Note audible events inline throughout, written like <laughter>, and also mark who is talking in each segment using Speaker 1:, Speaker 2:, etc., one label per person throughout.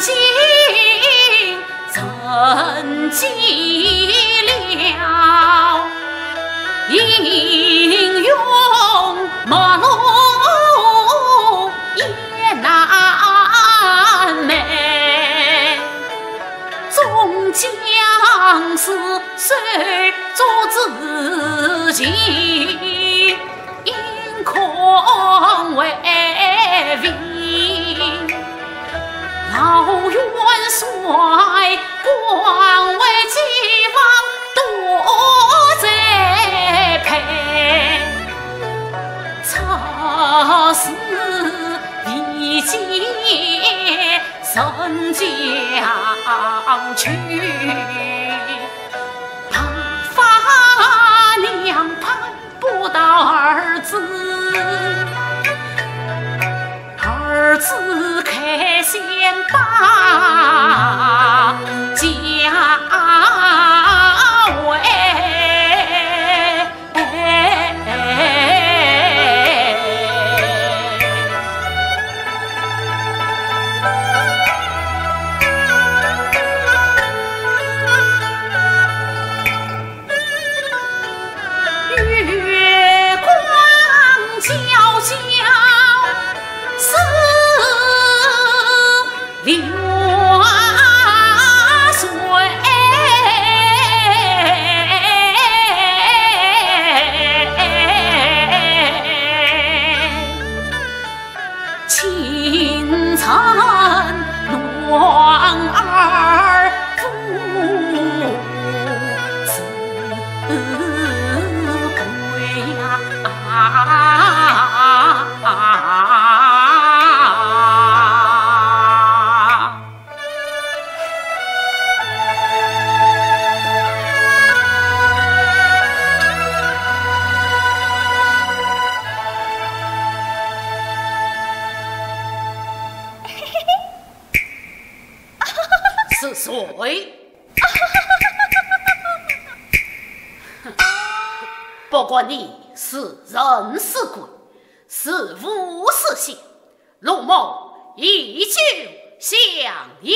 Speaker 1: 如今成寂寥，英雄莫弄夜难寐。终将是手足之情，应可畏。高元帅官为几房多栽培草士离京甚将去怕发娘盼不到儿子儿子开先啊。水
Speaker 2: <laughs>
Speaker 1: 不管你是人是鬼是无是仙龙某依旧相依。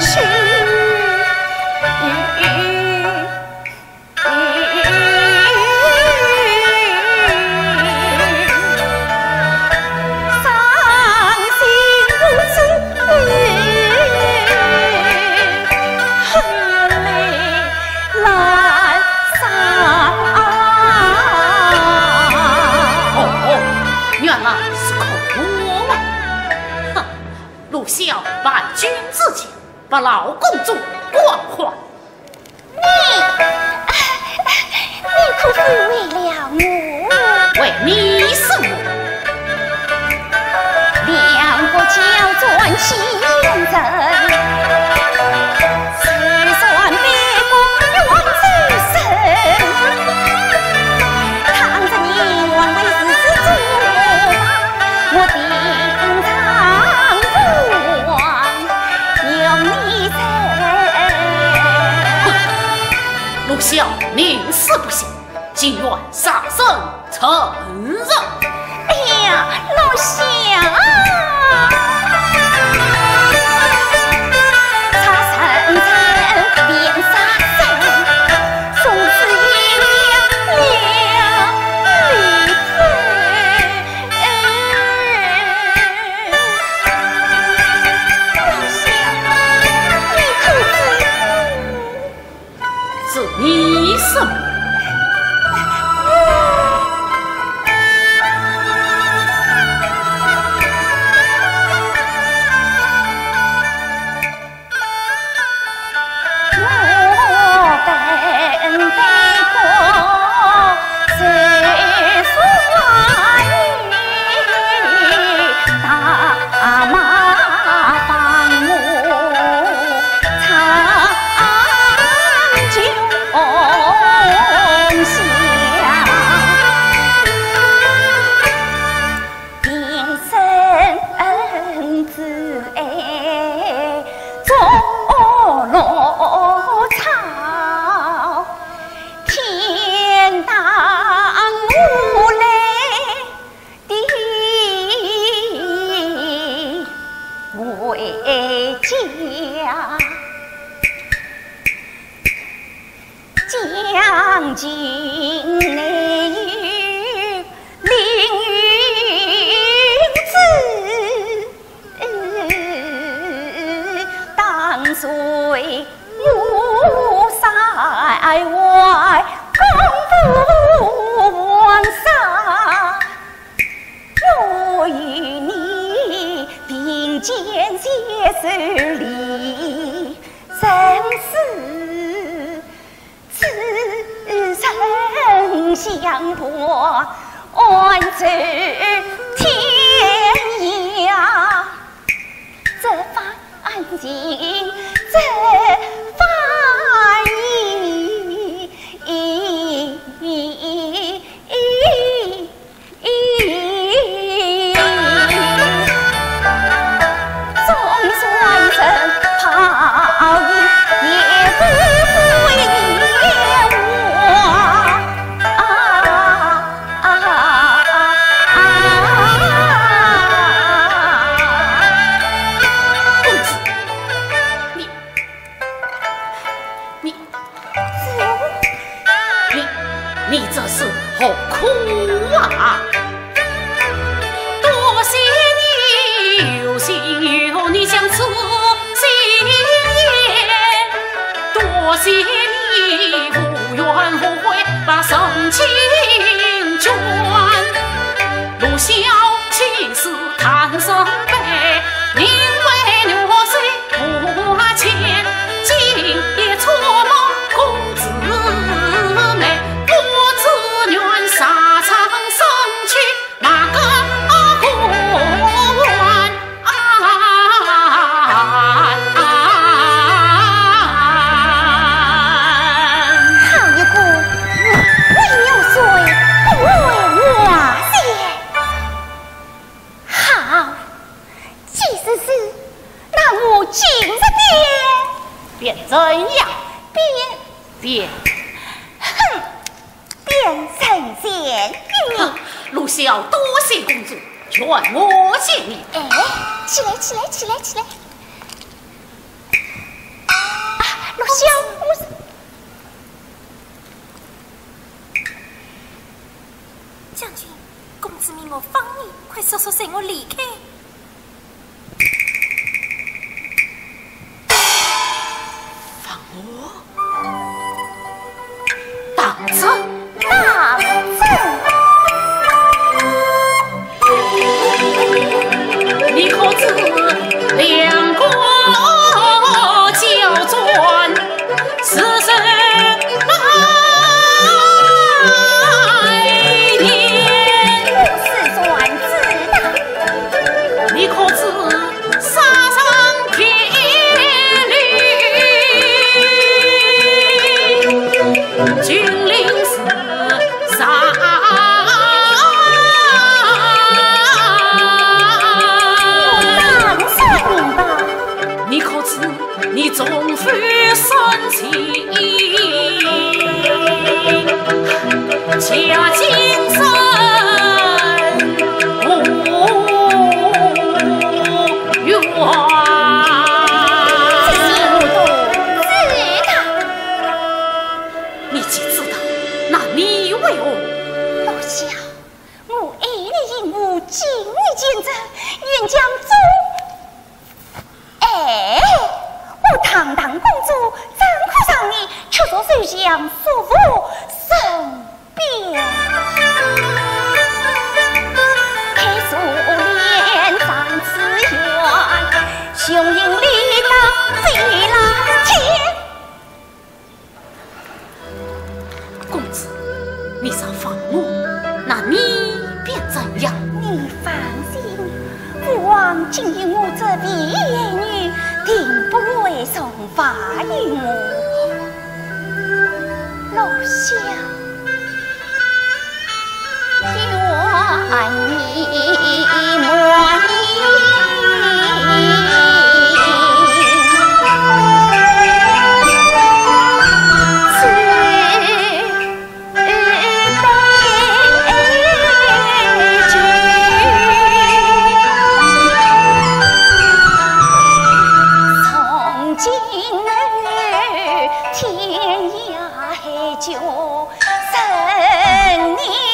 Speaker 2: 是
Speaker 1: 橙子。
Speaker 2: 哎呀，老师。
Speaker 1: 我谢你无怨无悔把神器哎呦
Speaker 2: 老乡我爱你义母敬你敬之愿将忠哎我堂堂公主怎可让你屈尊受降束我身边开祖连张紫园雄鹰立荡飞浪今有我这比翼鸳女，定不会从化于我落香冤孽。南天涯海角，十年。